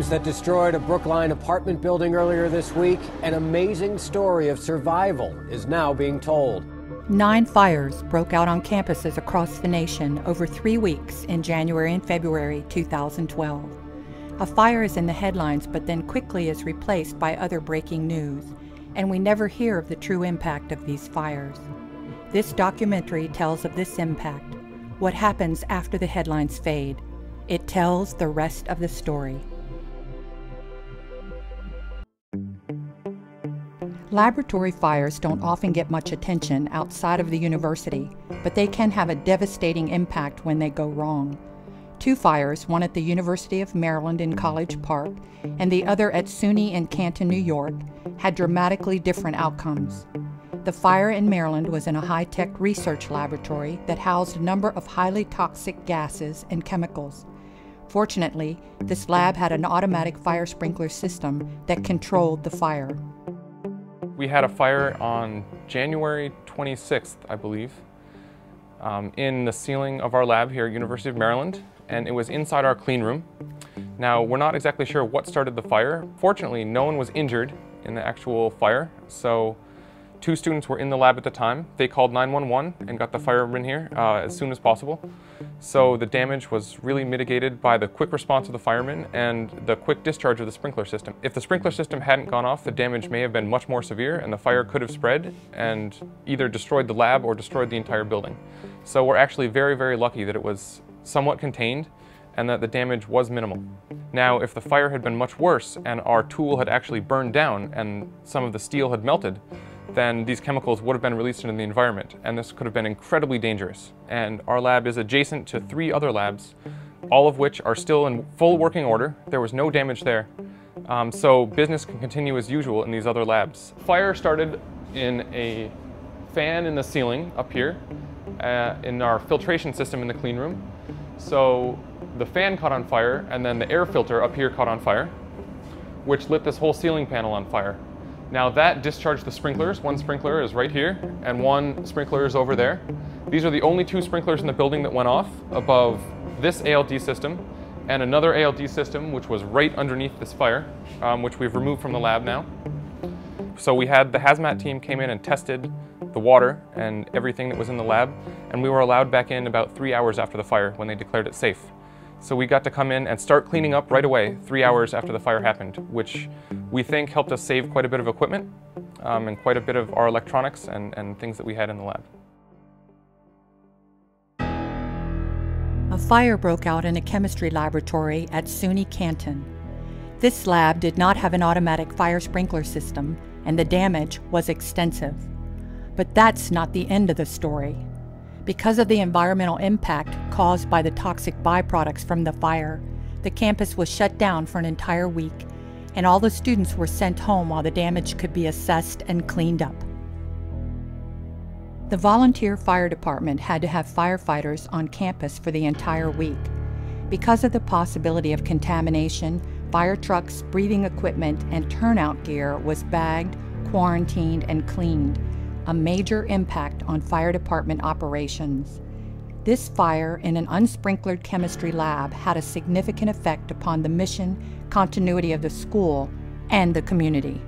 flames that destroyed a Brookline apartment building earlier this week, an amazing story of survival is now being told. Nine fires broke out on campuses across the nation over three weeks in January and February 2012. A fire is in the headlines but then quickly is replaced by other breaking news, and we never hear of the true impact of these fires. This documentary tells of this impact, what happens after the headlines fade. It tells the rest of the story. Laboratory fires don't often get much attention outside of the university, but they can have a devastating impact when they go wrong. Two fires, one at the University of Maryland in College Park and the other at SUNY in Canton, New York, had dramatically different outcomes. The fire in Maryland was in a high tech research laboratory that housed a number of highly toxic gases and chemicals. Fortunately, this lab had an automatic fire sprinkler system that controlled the fire. We had a fire on January 26th, I believe, um, in the ceiling of our lab here at University of Maryland, and it was inside our clean room. Now, we're not exactly sure what started the fire. Fortunately, no one was injured in the actual fire, so Two students were in the lab at the time. They called 911 and got the firemen here uh, as soon as possible. So the damage was really mitigated by the quick response of the firemen and the quick discharge of the sprinkler system. If the sprinkler system hadn't gone off, the damage may have been much more severe and the fire could have spread and either destroyed the lab or destroyed the entire building. So we're actually very, very lucky that it was somewhat contained and that the damage was minimal. Now, if the fire had been much worse and our tool had actually burned down and some of the steel had melted, then these chemicals would have been released into the environment, and this could have been incredibly dangerous. And our lab is adjacent to three other labs, all of which are still in full working order. There was no damage there. Um, so business can continue as usual in these other labs. Fire started in a fan in the ceiling up here uh, in our filtration system in the clean room. So the fan caught on fire and then the air filter up here caught on fire, which lit this whole ceiling panel on fire. Now that discharged the sprinklers. One sprinkler is right here and one sprinkler is over there. These are the only two sprinklers in the building that went off above this ALD system and another ALD system which was right underneath this fire, um, which we've removed from the lab now. So we had the hazmat team came in and tested the water and everything that was in the lab, and we were allowed back in about three hours after the fire when they declared it safe. So we got to come in and start cleaning up right away, three hours after the fire happened, which we think helped us save quite a bit of equipment um, and quite a bit of our electronics and, and things that we had in the lab. A fire broke out in a chemistry laboratory at SUNY Canton. This lab did not have an automatic fire sprinkler system, and the damage was extensive. But that's not the end of the story. Because of the environmental impact caused by the toxic byproducts from the fire, the campus was shut down for an entire week, and all the students were sent home while the damage could be assessed and cleaned up. The volunteer fire department had to have firefighters on campus for the entire week. Because of the possibility of contamination, fire trucks, breathing equipment, and turnout gear was bagged, quarantined, and cleaned a major impact on fire department operations. This fire in an unsprinklered chemistry lab had a significant effect upon the mission, continuity of the school, and the community.